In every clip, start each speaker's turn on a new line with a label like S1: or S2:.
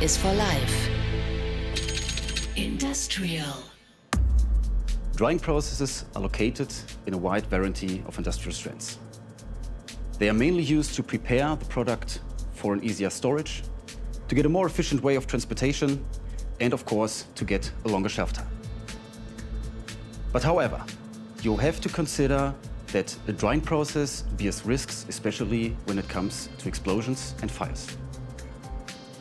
S1: is for life. Industrial.
S2: Drying processes are located in a wide variety of industrial strengths. They are mainly used to prepare the product for an easier storage, to get a more efficient way of transportation, and of course, to get a longer shelf time. But however, you have to consider that a drying process bears risks, especially when it comes to explosions and fires.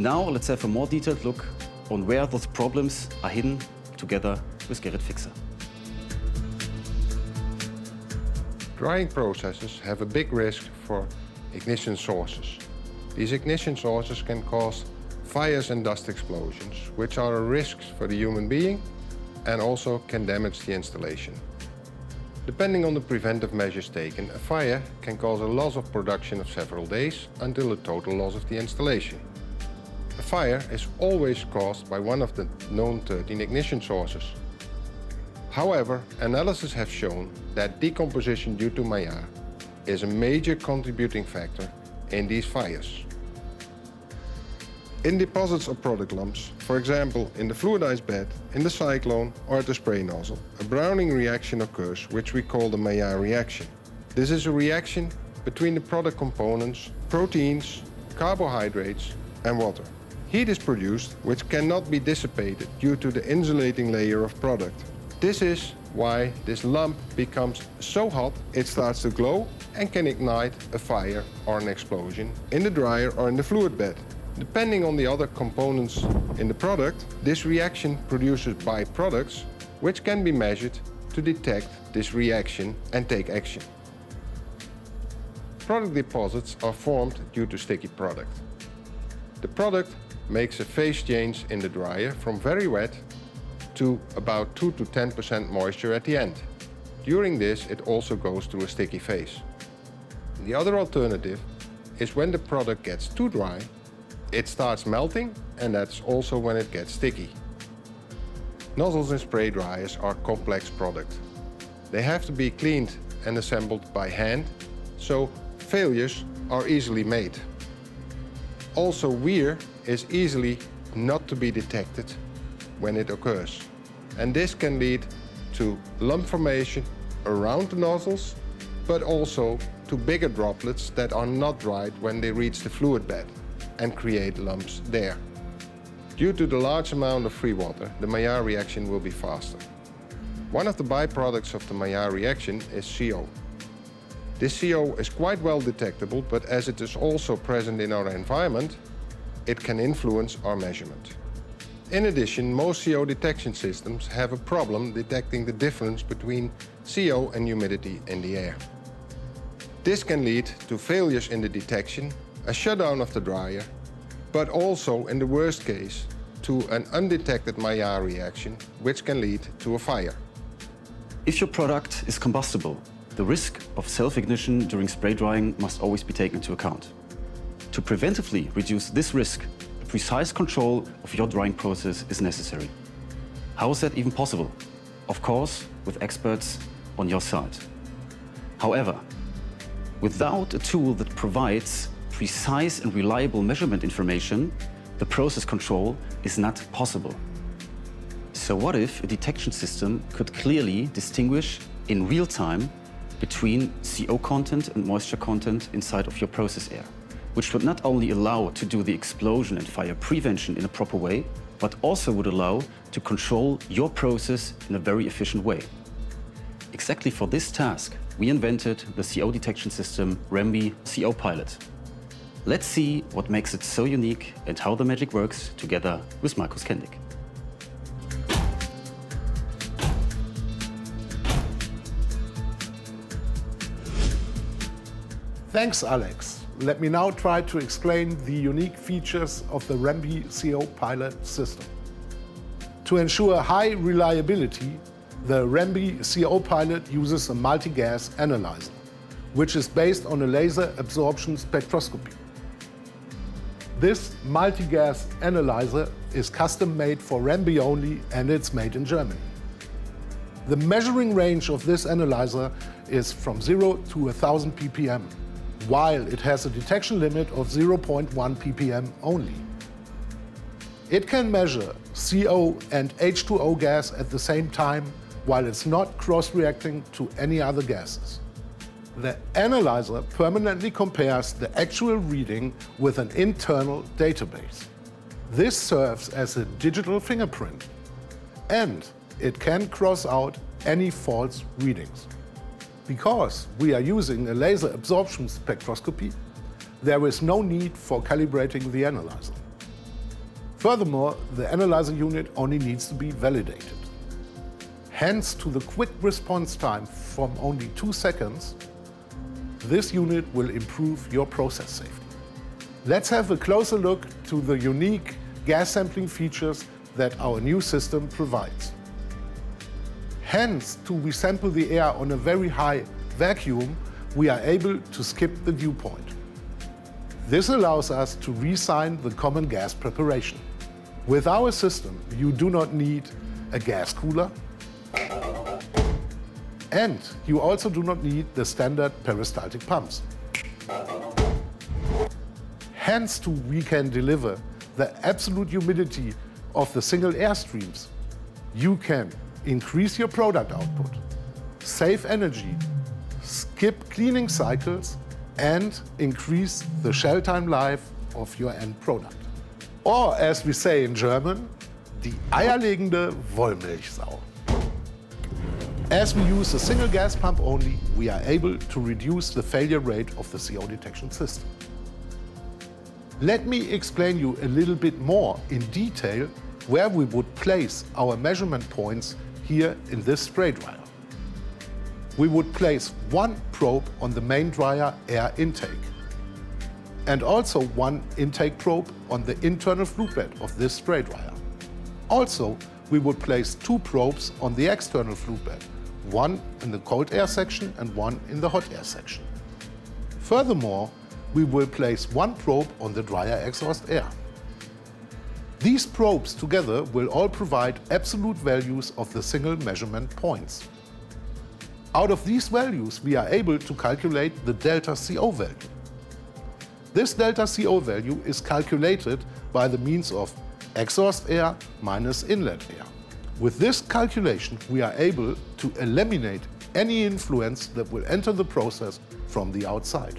S2: Now let's have a more detailed look on where those problems are hidden together with Gerrit Fixer.
S3: Drying processes have a big risk for ignition sources. These ignition sources can cause fires and dust explosions, which are a risk for the human being and also can damage the installation. Depending on the preventive measures taken, a fire can cause a loss of production of several days until a total loss of the installation. A fire is always caused by one of the known 13 ignition sources. However, analysis have shown that decomposition due to Maillard is a major contributing factor in these fires. In deposits of product lumps, for example in the fluidized bed, in the cyclone or at the spray nozzle, a browning reaction occurs which we call the Maillard reaction. This is a reaction between the product components, proteins, carbohydrates and water. Heat is produced which cannot be dissipated due to the insulating layer of product. This is why this lump becomes so hot it starts to glow and can ignite a fire or an explosion in the dryer or in the fluid bed. Depending on the other components in the product, this reaction produces byproducts which can be measured to detect this reaction and take action. Product deposits are formed due to sticky product. The product makes a phase change in the dryer from very wet to about 2 to 10% moisture at the end. During this, it also goes through a sticky phase. The other alternative is when the product gets too dry it starts melting and that's also when it gets sticky. Nozzles and spray dryers are complex products. They have to be cleaned and assembled by hand, so failures are easily made. Also wear is easily not to be detected when it occurs. And this can lead to lump formation around the nozzles, but also to bigger droplets that are not dried when they reach the fluid bed and create lumps there. Due to the large amount of free water, the Maillard reaction will be faster. One of the byproducts of the Maillard reaction is CO. This CO is quite well detectable, but as it is also present in our environment, it can influence our measurement. In addition, most CO detection systems have a problem detecting the difference between CO and humidity in the air. This can lead to failures in the detection a shutdown of the dryer, but also, in the worst case, to an undetected Maillard reaction, which can lead to a fire.
S2: If your product is combustible, the risk of self-ignition during spray drying must always be taken into account. To preventively reduce this risk, a precise control of your drying process is necessary. How is that even possible? Of course, with experts on your side. However, without a tool that provides precise and reliable measurement information, the process control is not possible. So what if a detection system could clearly distinguish in real time between CO content and moisture content inside of your process air, which would not only allow to do the explosion and fire prevention in a proper way, but also would allow to control your process in a very efficient way. Exactly for this task, we invented the CO detection system REMBE CO Pilot. Let's see what makes it so unique and how the magic works together with Markus Kendig.
S4: Thanks, Alex. Let me now try to explain the unique features of the REMBE CO pilot system. To ensure high reliability, the REMBE CO pilot uses a multi-gas analyzer, which is based on a laser absorption spectroscopy. This multi-gas analyzer is custom-made for REMBE only and it's made in Germany. The measuring range of this analyzer is from 0 to 1000 ppm, while it has a detection limit of 0.1 ppm only. It can measure CO and H2O gas at the same time while it's not cross-reacting to any other gases. The analyzer permanently compares the actual reading with an internal database. This serves as a digital fingerprint and it can cross out any false readings. Because we are using a laser absorption spectroscopy, there is no need for calibrating the analyzer. Furthermore, the analyzer unit only needs to be validated. Hence, to the quick response time from only two seconds, this unit will improve your process safety. Let's have a closer look to the unique gas sampling features that our new system provides. Hence, to resample the air on a very high vacuum, we are able to skip the dew point. This allows us to resign the common gas preparation. With our system, you do not need a gas cooler, and you also do not need the standard peristaltic pumps. Hence, too, we can deliver the absolute humidity of the single air streams. You can increase your product output, save energy, skip cleaning cycles, and increase the shell time life of your end product. Or as we say in German, die eierlegende Wollmilchsau. As we use a single gas pump only, we are able to reduce the failure rate of the CO detection system. Let me explain you a little bit more in detail where we would place our measurement points here in this spray dryer. We would place one probe on the main dryer air intake and also one intake probe on the internal fluid bed of this spray dryer. Also, we would place two probes on the external fluid bed, one in the cold air section and one in the hot air section. Furthermore, we will place one probe on the dryer exhaust air. These probes together will all provide absolute values of the single measurement points. Out of these values, we are able to calculate the delta CO value. This delta CO value is calculated by the means of exhaust air minus inlet air. With this calculation, we are able to eliminate any influence that will enter the process from the outside.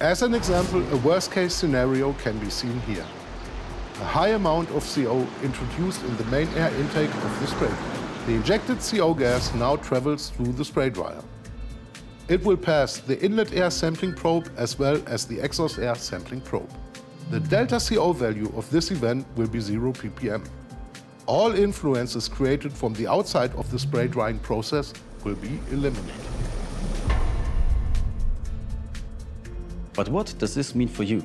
S4: As an example, a worst-case scenario can be seen here a high amount of CO introduced in the main air intake of the spray. The injected CO gas now travels through the spray dryer. It will pass the inlet air sampling probe as well as the exhaust air sampling probe. The delta CO value of this event will be 0 ppm. All influences created from the outside of the spray drying process will be eliminated.
S2: But what does this mean for you?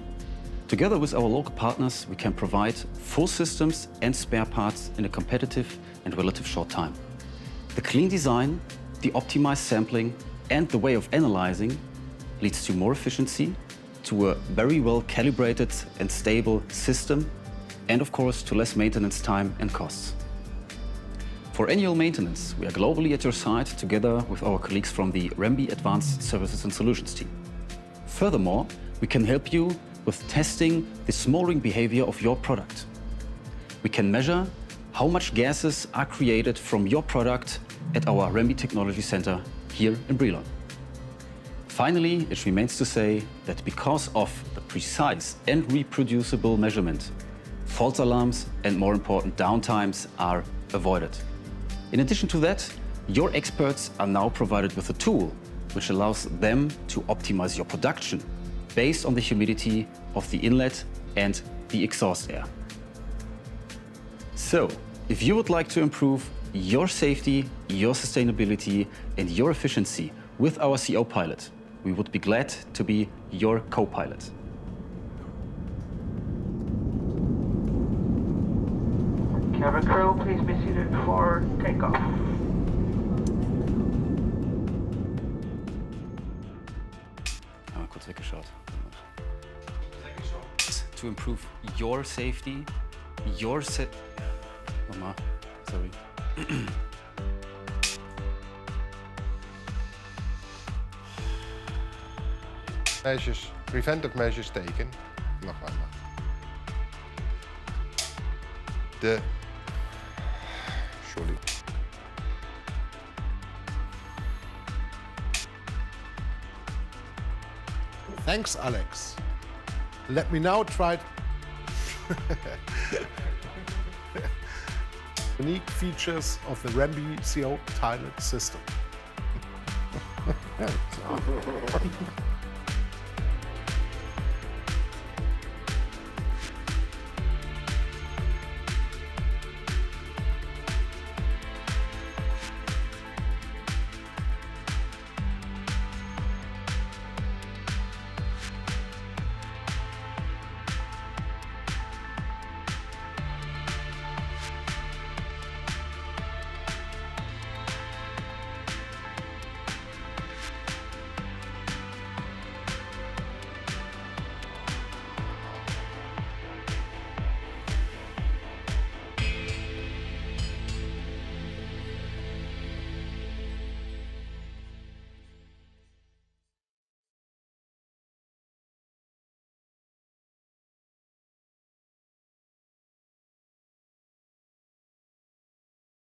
S2: Together with our local partners, we can provide full systems and spare parts in a competitive and relative short time. The clean design, the optimized sampling, and the way of analyzing leads to more efficiency, to a very well calibrated and stable system, and of course to less maintenance time and costs. For annual maintenance, we are globally at your side together with our colleagues from the REMBE Advanced Services and Solutions team. Furthermore, we can help you with testing the smoldering behavior of your product. We can measure how much gases are created from your product at our REMBE Technology Center here in Brilon. Finally, it remains to say that because of the precise and reproducible measurement, false alarms and more important downtimes are avoided. In addition to that, your experts are now provided with a tool which allows them to optimize your production based on the humidity of the inlet and the exhaust air. So, if you would like to improve your safety, your sustainability, and your efficiency with our CO pilot, we would be glad to be your co-pilot.
S1: Cabin crew, please be seated for takeoff.
S2: To improve your safety, your sa Nochmal, sorry.
S3: Measures, preventive measures taken. The... Surely.
S4: Thanks, Alex. Let me now try unique features of the REMBE CO pilot system.